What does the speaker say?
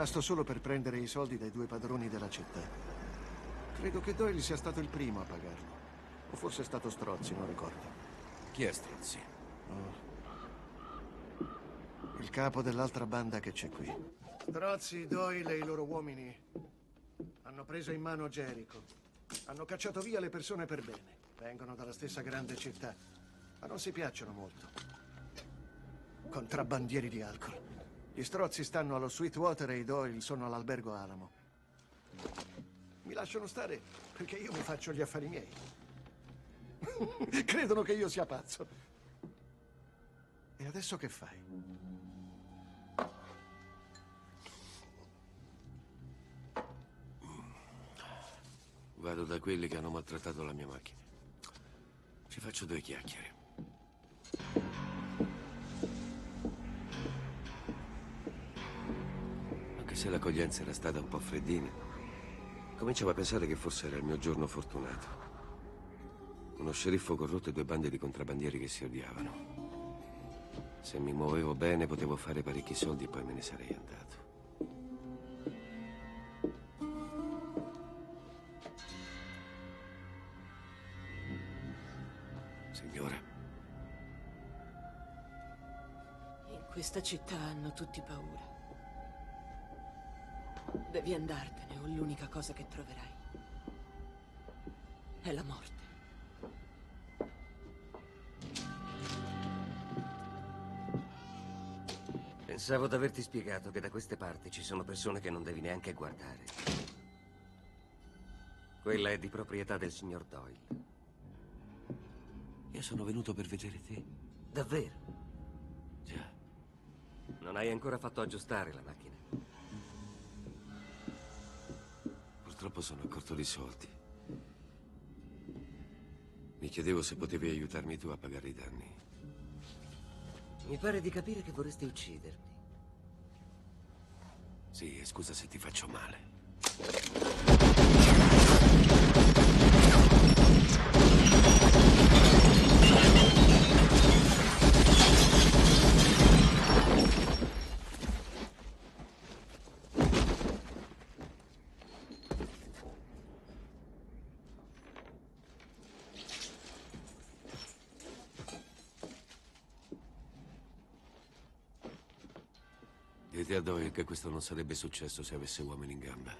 rimasto solo per prendere i soldi dai due padroni della città. Credo che Doyle sia stato il primo a pagarlo. O forse è stato Strozzi, non ricordo. Chi è Strozzi? Il capo dell'altra banda che c'è qui. Strozzi, Doyle e i loro uomini hanno preso in mano Jericho. Hanno cacciato via le persone per bene. Vengono dalla stessa grande città, ma non si piacciono molto. Contrabbandieri di alcol. Gli strozzi stanno allo Sweetwater e i Doyle sono all'albergo Alamo. Mi lasciano stare perché io mi faccio gli affari miei. Credono che io sia pazzo. E adesso che fai? Vado da quelli che hanno maltrattato la mia macchina. Ci faccio due chiacchiere. Se l'accoglienza era stata un po' freddina, cominciavo a pensare che forse era il mio giorno fortunato. Uno sceriffo corrotto e due bande di contrabbandieri che si odiavano. Se mi muovevo bene potevo fare parecchi soldi e poi me ne sarei andato. Signora, In questa città hanno tutti paura. Devi andartene o l'unica cosa che troverai è la morte. Pensavo d'averti spiegato che da queste parti ci sono persone che non devi neanche guardare. Quella è di proprietà del signor Doyle. io sono venuto per vedere te. Davvero? Già, Non hai ancora fatto aggiustare la macchina. Purtroppo sono a corto di soldi. Mi chiedevo se potevi aiutarmi tu a pagare i danni. Mi pare di capire che vorresti uccidermi. Sì, e scusa se ti faccio male. Dite a Doyle che questo non sarebbe successo se avesse uomini in gamba.